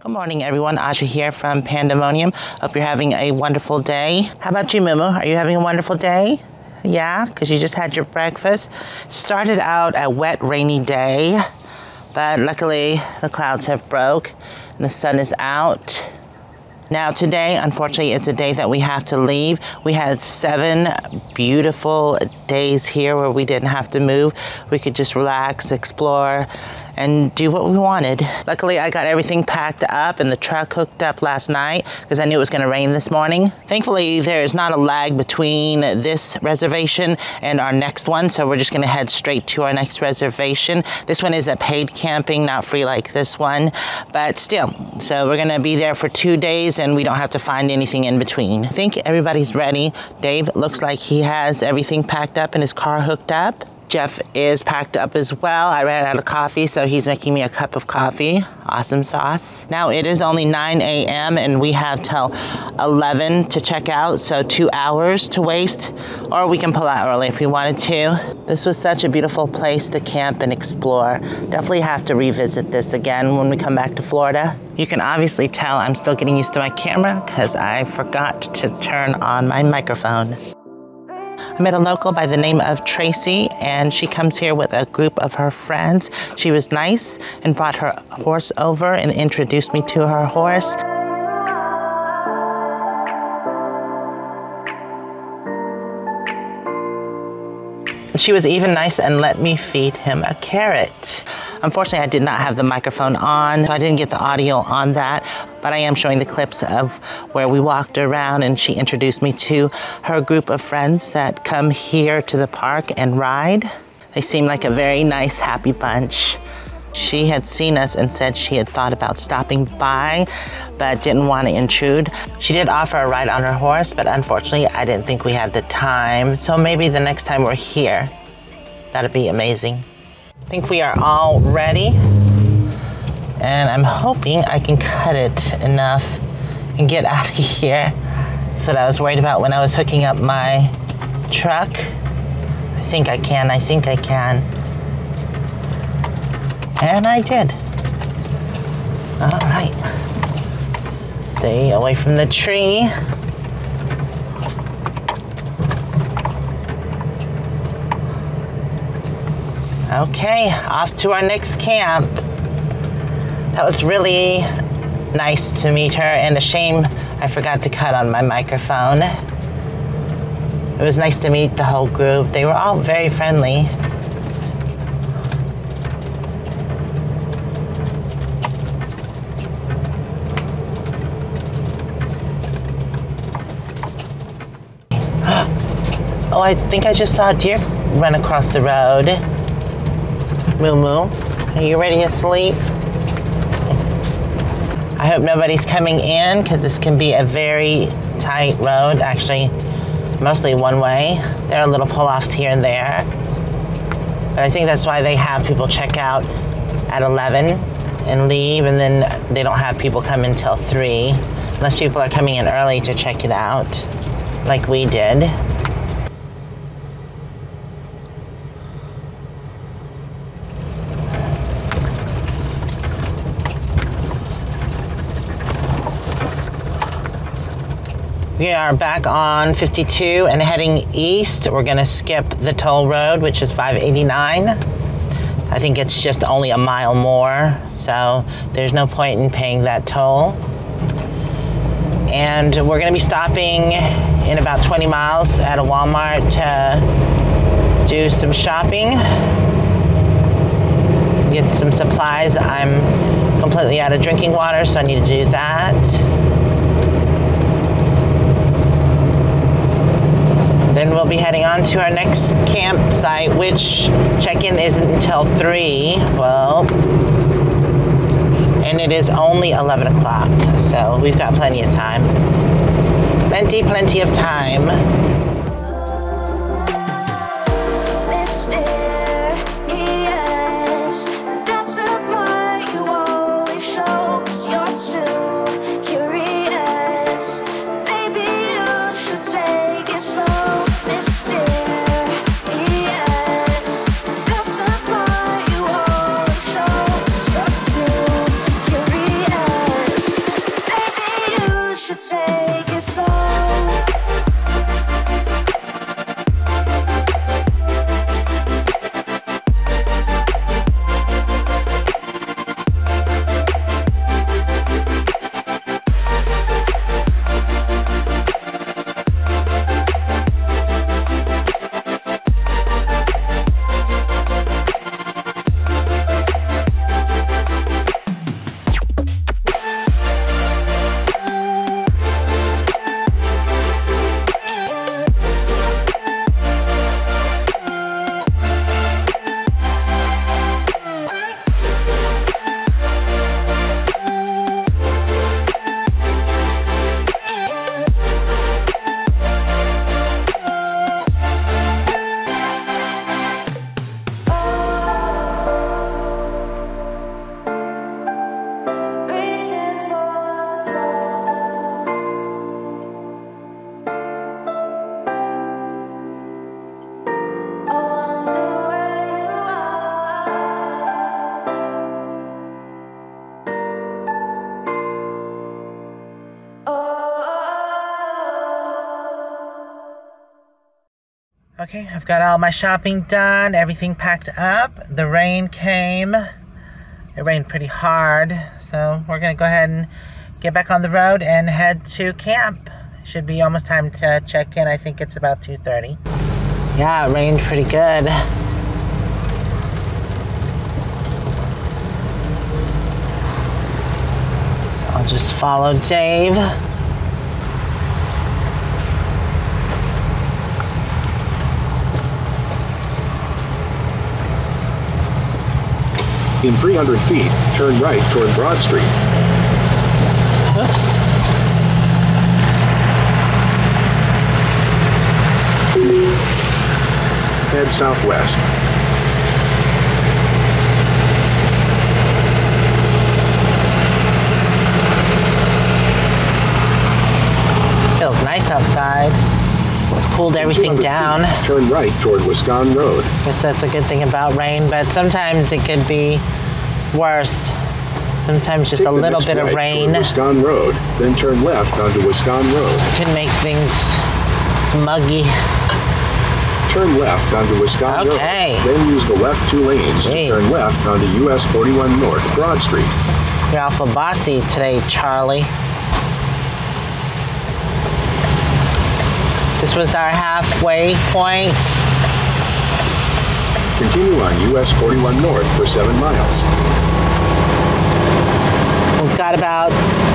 Good morning, everyone. Ausia here from PandaMonium. Hope you're having a wonderful day. How about you, Moo-moo? Are you having a wonderful day? Yeah, because you just had your breakfast. Started out a wet, rainy day, but luckily the clouds have broke and the sun is out. Now, today, unfortunately, is a day that we have to leave. We had seven beautiful days here where we didn't have to move. We could just relax, explore, and do what we wanted. Luckily, I got everything packed up and the truck hooked up last night because I knew it was going to rain this morning. Thankfully, there is not a lag between this reservation and our next one, so we're just going to head straight to our next reservation. This one is a paid camping, not free like this one, but still. So we're going to be there for two days and we don't have to find anything in between. I think everybody's ready. Dave looks like he has everything packed up and his car hooked up. Jeff is packed up as well. I ran out of coffee, so he's making me a cup of coffee. Awesome sauce. Now it is only 9 a.m. and we have till 11 to check out, so two hours to waste, or we can pull out early if we wanted to. This was such a beautiful place to camp and explore. Definitely have to revisit this again when we come back to Florida. You can obviously tell I'm still getting used to my camera because I forgot to turn on my microphone. I met a local by the name of Tracy, and she comes here with a group of her friends. She was nice and brought her horse over and introduced me to her horse. She was even nice and let me feed him a carrot. Unfortunately, I did not have the microphone on, so I didn't get the audio on that, but I am showing the clips of where we walked around and she introduced me to her group of friends that come here to the park and ride. They seem like a very nice, happy bunch. She had seen us and said she had thought about stopping by, but didn't want to intrude. She did offer a ride on her horse, but unfortunately, I didn't think we had the time. So maybe the next time we're here, that'd be amazing. I think we are all ready, and I'm hoping I can cut it enough and get out of here. That's what I was worried about when I was hooking up my truck. I think I can, I think I can. And I did. All right. Stay away from the tree. Okay, off to our next camp. That was really nice to meet her, and a shame I forgot to cut on my microphone. It was nice to meet the whole group. They were all very friendly. Oh, I think I just saw a deer run across the road. Moo-moo, are you ready to sleep? I hope nobody's coming in because this can be a very tight road, actually, mostly one way. There are little pull offs here and there. But I think that's why they have people check out at 11 and leave, and then they don't have people come until 3, unless people are coming in early to check it out, like we did. We are back on 52 and heading east. We're gonna skip the toll road, which is 589. I think it's just only a mile more, so there's no point in paying that toll. And we're gonna be stopping in about 20 miles at a Walmart to do some shopping, get some supplies. I'm completely out of drinking water, so I need to do that. Then we'll be heading on to our next campsite, which check-in isn't until 3. Well, and it is only 11 o'clock, so we've got plenty of time. Plenty, plenty of time. Okay, I've got all my shopping done, everything packed up. The rain came. It rained pretty hard, so we're gonna go ahead and get back on the road and head to camp. Should be almost time to check in. I think it's about 2:30. Yeah, it rained pretty good. So I'll just follow Dave. In 300 feet, turn right toward Broad Street. Oops. Head southwest. Feels nice outside. It's cooled everything down. turn right toward Wisconsin Road. I guess that's a good thing about rain, but sometimes it could be worse. Sometimes just Take a little bit of rain Wisconsin Road, then turn left onto Wisconsin Road. can make things muggy. Turn left onto Wisconsin Road. Okay. Road. Then use the left two lanes Jeez. to turn left onto US 41 North Broad Street. You're awful bossy today, Charlie. This was our halfway point. Continue on US 41 North for 7 miles. We've got about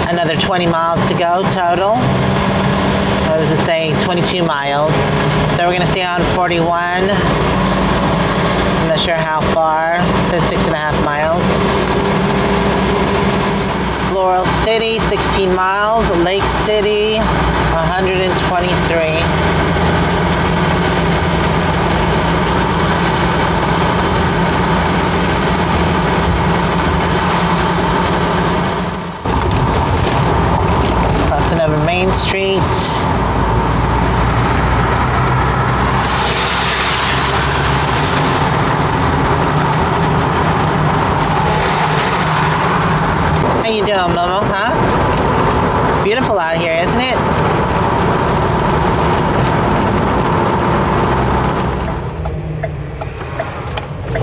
another 20 miles to go total. I was to say 22 miles. So we're gonna stay on 41. I'm not sure how far. It says six and a half miles. Floral City, 16 miles. Lake City, 123. Crossing Main Street. How you doing, Momo, huh? It's beautiful out here, isn't it?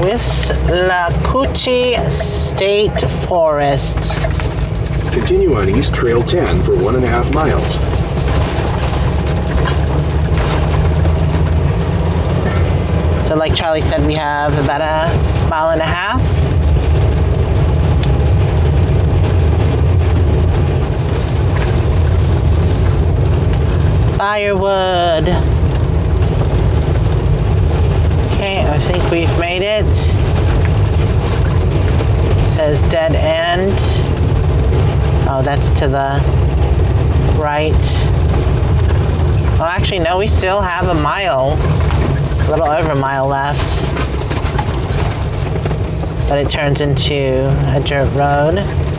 With La Cucci State Forest. Continue on East Trail 10 for 1.5 miles. So like Charlie said, we have about a mile and a half. Firewood. Okay, I think we've made it. says dead end. Oh, that's to the right. Well, actually, no, we still have a mile a little over a mile left. But it turns into a dirt road.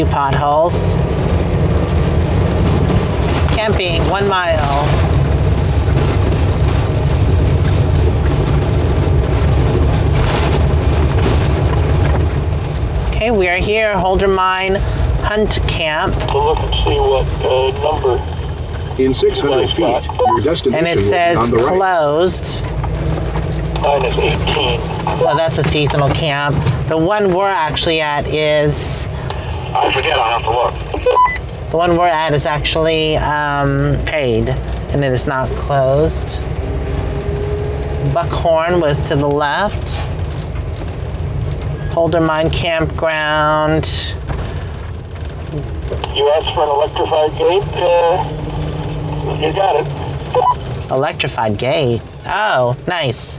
Few potholes. Camping, one mile. Okay, we are here, Holder Mine Hunt Camp, to look and see what uh, number In 600 feet, your destination and it will be says on the right. closed. mine 18. Well, that's a seasonal camp. The one we're actually at is I forget, I'll have to look. The one we're at is actually um, paid, and it is not closed. Buckhorn was to the left. Holder Mine Campground. You asked for an electrified gate, uh, you got it. Electrified gate. Oh, nice.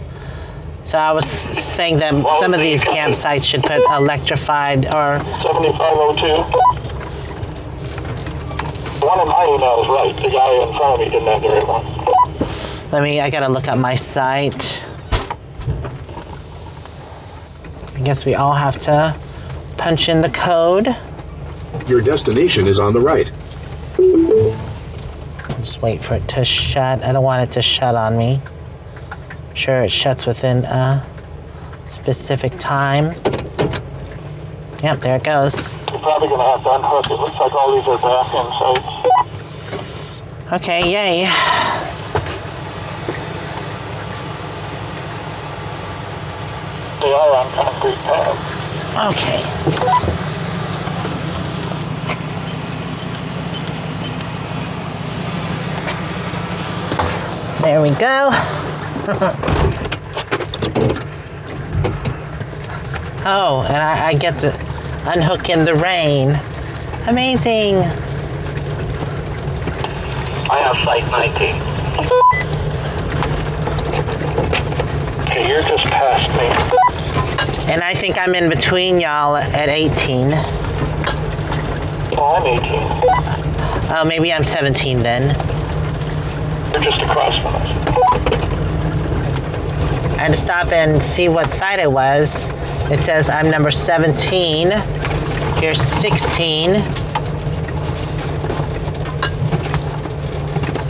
So I was saying that some of these campsites should put electrified or 7502. One in my email is right. The guy in front of me didn't have the right one. let me I gotta look up my site. I guess we all have to punch in the code. Your destination is on the right. Just wait for it to shut. I don't want it to shut on me. Sure, it shuts within a specific time. Yep, there it goes. You're probably going to have to unhook. It looks like all these are bathroom sites. Okay, yay. They are on concrete pads. Okay. There we go. oh, and I, I get to unhook in the rain. Amazing. I have site 19. Okay, you're just past me. And I think I'm in between y'all at 18. Oh, I'm 18. Oh, maybe I'm 17 then. You're just across from us. I had to stop and see what side it was. It says I'm number 17. Here's 16.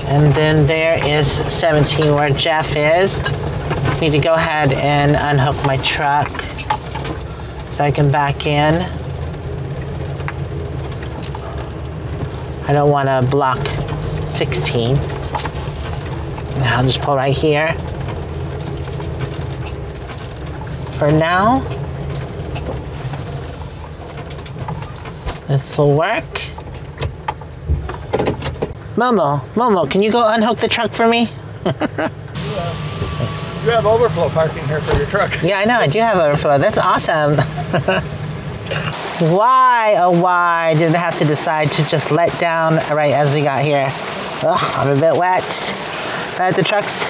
And then there is 17 where Jeff is. Need to go ahead and unhook my truck so I can back in. I don't want to block 16. Now I'll just pull right here. For now, this will work. Momo, Momo, can you go unhook the truck for me? You have overflow parking here for your truck. Yeah, I know, I do have overflow. That's awesome. why, oh why did I have to decide to just let down right as we got here? Ugh, I'm a bit wet. But the truck's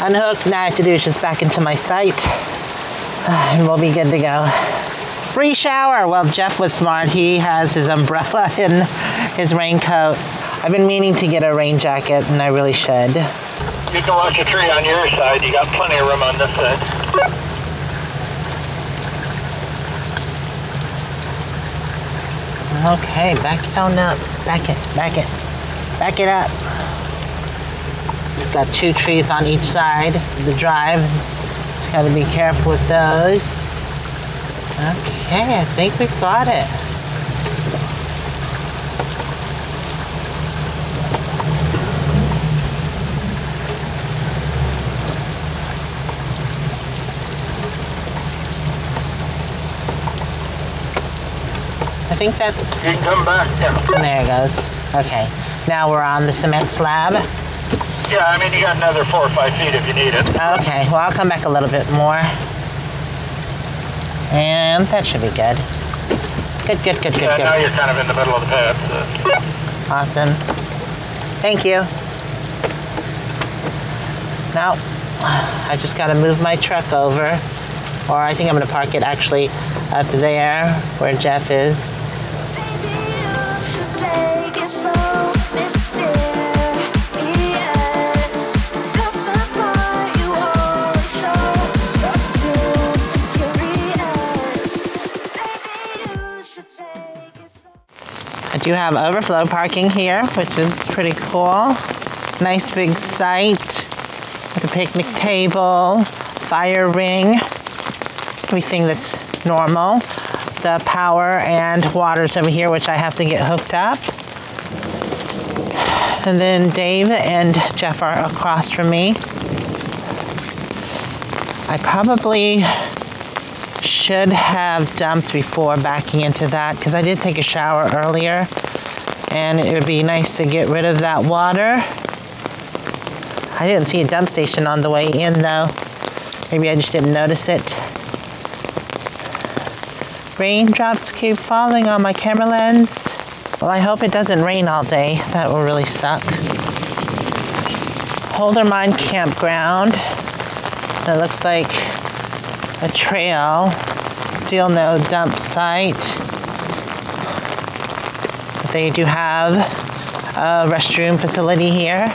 unhooked. Now I have to do is just back into my site. And we'll be good to go. Free shower. Well, Jeff was smart. He has his umbrella and his raincoat. I've been meaning to get a rain jacket, and I really should. You can watch a tree on your side. You got plenty of room on this side. Okay, back it on up. Back it, back it, back it up. It's got two trees on each side of the drive. Gotta be careful with those. Okay, I think we've got it. I think that's You come back. There it goes. Okay. Now we're on the cement slab. Yeah, I mean, you got another four or five feet if you need it. Okay, well, I'll come back a little bit more. And that should be good. Good, good, good, Yeah, good, now good. you're kind of in the middle of the path. So. Awesome. Thank you. Now, I just got to move my truck over. Or I think I'm going to park it actually up there where Jeff is. Do have overflow parking here, which is pretty cool. Nice big site with a picnic table, fire ring, everything that's normal. The power and water's over here, which I have to get hooked up. And then Dave and Jeff are across from me. I probably should have dumped before backing into that because I did take a shower earlier and it would be nice to get rid of that water. I didn't see a dump station on the way in though. Maybe I just didn't notice it. Raindrops keep falling on my camera lens. Well, I hope it doesn't rain all day. That will really suck. Holder Mine Campground. That looks like a trail. Still no dump site. But they do have a restroom facility here.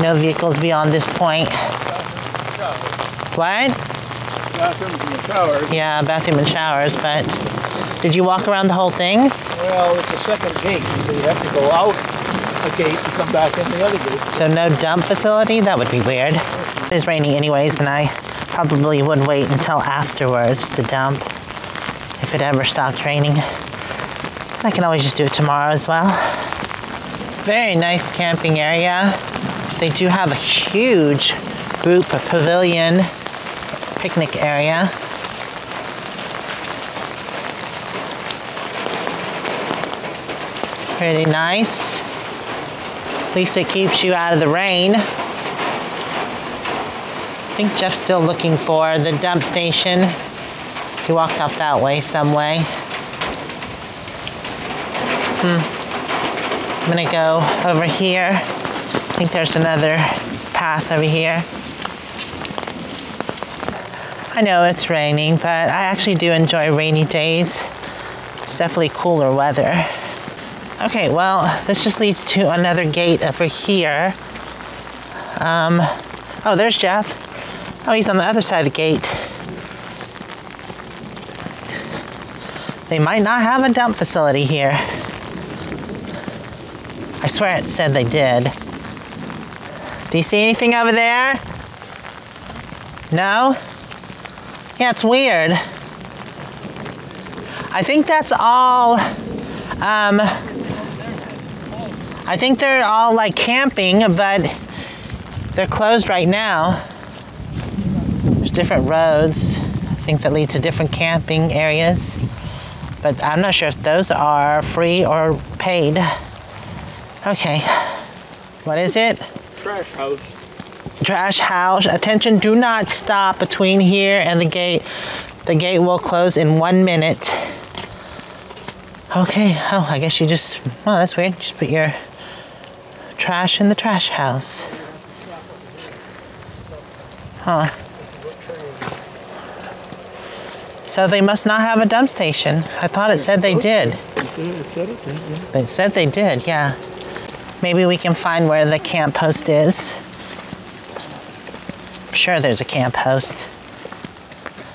No vehicles beyond this point. What? bathrooms and showers. Yeah, bathroom and showers, but did you walk around the whole thing? Well, it's a second gate, so you have to go out gate come back in the other gate. So no dump facility? That would be weird. It is raining anyways, and I probably would wait until afterwards to dump if it ever stopped raining. I can always just do it tomorrow as well. Very nice camping area. They do have a huge group pavilion picnic area. Pretty nice. Least it keeps you out of the rain. I think Jeff's still looking for the dump station. He walked off that way some way. Hmm. I'm gonna go over here. I think there's another path over here. I know it's raining, but I actually do enjoy rainy days. It's definitely cooler weather. Okay, well, this just leads to another gate over here. Um, oh, there's Jeff. Oh, he's on the other side of the gate. They might not have a dump facility here. I swear it said they did. Do you see anything over there? No? Yeah, it's weird. I think that's all. Um, I think they're all like camping, but they're closed right now. There's different roads, I think, that lead to different camping areas. But I'm not sure if those are free or paid. Okay. What is it? Trash house. Trash house. Attention, do not stop between here and the gate. The gate will close in one minute. Okay, oh, I guess you just, oh, that's weird. Just put your trash in the trash house. Huh. So they must not have a dump station. I thought it said they did. They said they did, yeah. Maybe we can find where the camp post is. I'm sure there's a camp post.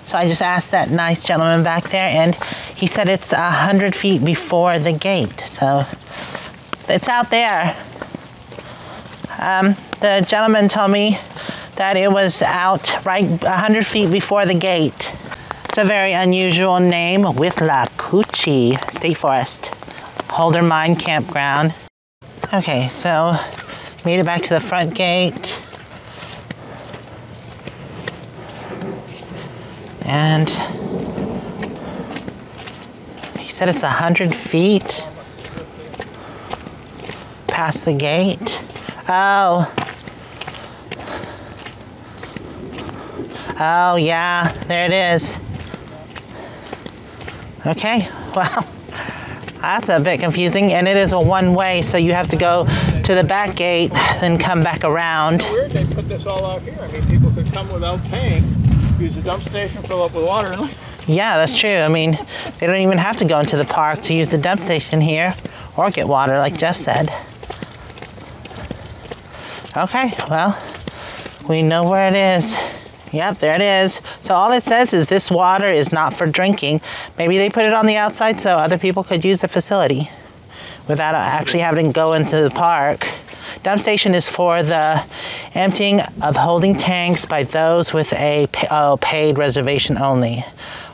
So I just asked that nice gentleman back there, and he said it's a hundred feet before the gate. So it's out there. Um, the gentleman told me that it was out right a hundred feet before the gate. It's a very unusual name, Withlacoochee State Forest, Holder Mine Campground. Okay, so made it back to the front gate. And he said it's a hundred feet past the gate. Oh. Oh yeah, there it is. Okay, well, that's a bit confusing, and it is a one-way, so you have to go to the back gate, then come back around. Weird they put this all out here. I mean, people could come without paying, use the dump station, fill up with water, and. Yeah, that's true. I mean, they don't even have to go into the park to use the dump station here or get water, like Jeff said. Okay, well, we know where it is. Yep, there it is. So all it says is this water is not for drinking. Maybe they put it on the outside so other people could use the facility without actually having to go into the park. Dump station is for the emptying of holding tanks by those with a oh, paid reservation only.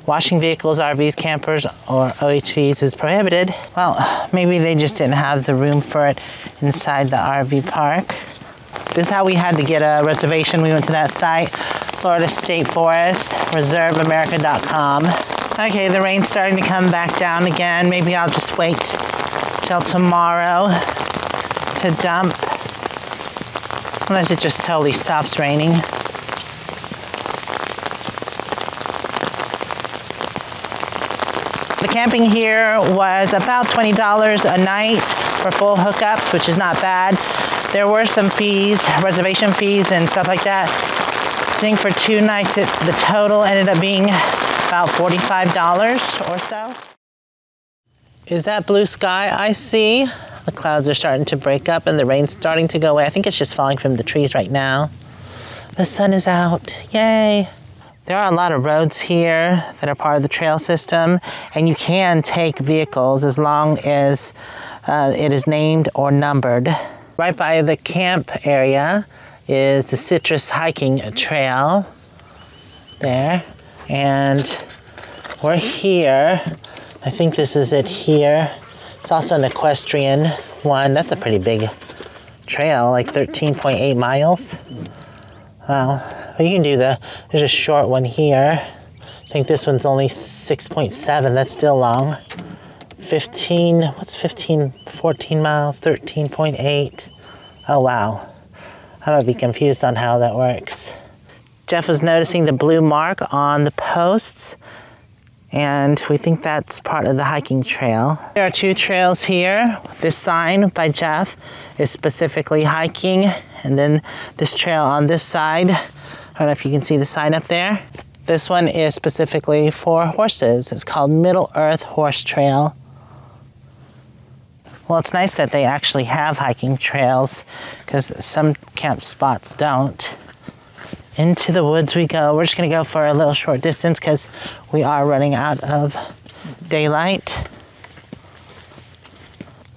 Washing vehicles, RVs, campers, or OHVs is prohibited. Well, maybe they just didn't have the room for it inside the RV park. This is how we had to get a reservation. We went to that site, Florida State Forest, reserveamerica.com. Okay, the rain's starting to come back down again. Maybe I'll just wait till tomorrow to dump. Unless it just totally stops raining. The camping here was about $20 a night for full hookups, which is not bad. There were some fees, reservation fees and stuff like that. I think for two nights, it, the total ended up being about $45 or so. Is that blue sky I see? The clouds are starting to break up and the rain's starting to go away. I think it's just falling from the trees right now. The sun is out. Yay. There are a lot of roads here that are part of the trail system, and you can take vehicles as long as uh, it is named or numbered. Right by the camp area is the Citrus Hiking Trail. There. And we're here. I think this is it here. It's also an equestrian one. That's a pretty big trail, like 13.8 miles. Wow. Well, you can do the, there's a short one here. I think this one's only 6.7. That's still long. 15, what's 15, 14 miles, 13.8. Oh, wow. I might be confused on how that works. Jeff was noticing the blue mark on the posts, and we think that's part of the hiking trail. There are two trails here. This sign by Jeff is specifically hiking, and then this trail on this side. I don't know if you can see the sign up there. This one is specifically for horses. It's called Middle Earth Horse Trail. Well, it's nice that they actually have hiking trails because some camp spots don't. Into the woods we go. We're just going to go for a little short distance because we are running out of daylight.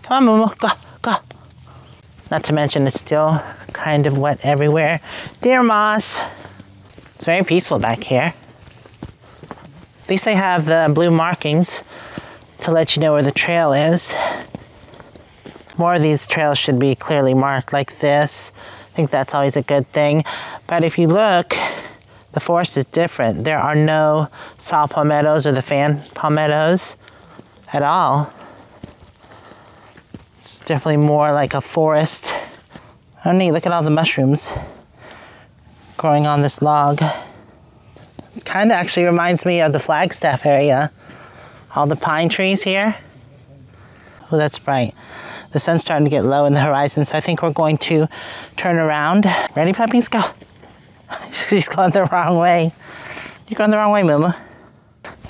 Come on, Momo, go, go. Not to mention it's still kind of wet everywhere. Deer moss. It's very peaceful back here. At least they have the blue markings to let you know where the trail is. More of these trails should be clearly marked like this. I think that's always a good thing. But if you look, the forest is different. There are no saw palmettos or the fan palmettos at all. It's definitely more like a forest. Oh neat, look at all the mushrooms growing on this log. It kind of actually reminds me of the Flagstaff area. All the pine trees here. Oh, that's bright. The sun's starting to get low in the horizon, so I think we're going to turn around. Ready, puppies? Go. She's going the wrong way. You're going the wrong way, Moo-moo.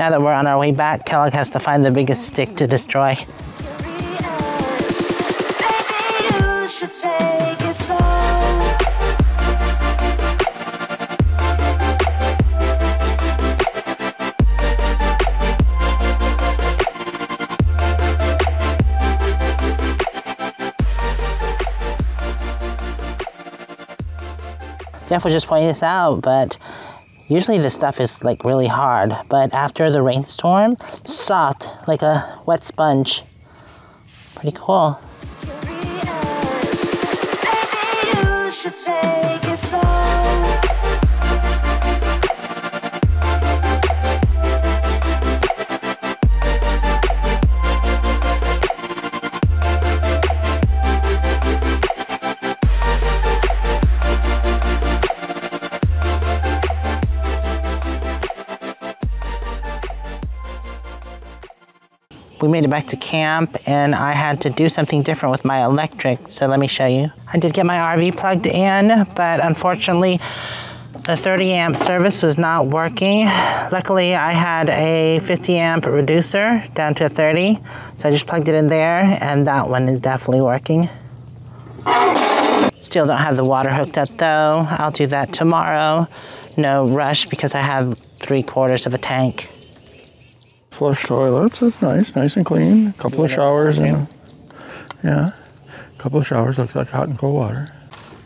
Now that we're on our way back, Kellogg has to find the biggest stick to destroy. Jeff was just pointing this out, but usually this stuff is like really hard. But after the rainstorm, soft, like a wet sponge. Pretty cool. Made it back to camp and I had to do something different with my electric. So let me show you. I did get my RV plugged in, but unfortunately the 30 amp service was not working. Luckily I had a 50 amp reducer down to a 30. So I just plugged it in there and that one is definitely working. Still don't have the water hooked up though. I'll do that tomorrow. No rush because I have three quarters of a tank. Flush toilets, that's nice, nice and clean. A couple of showers and yeah, a couple of showers. Looks like hot and cold water.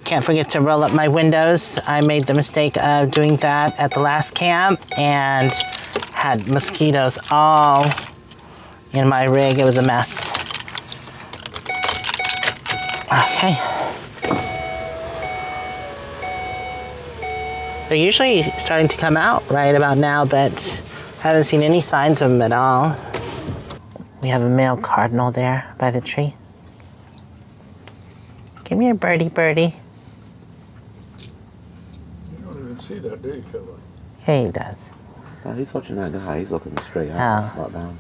Can't forget to roll up my windows. I made the mistake of doing that at the last camp and had mosquitoes all in my rig. It was a mess. Okay. They're usually starting to come out right about now, but I haven't seen any signs of them at all. We have a male cardinal there by the tree. Give me a birdie, birdie. You don't even see that, do you, Kevin? Yeah, he does. No, he's watching that guy. He's looking straight Oh. out. Like down.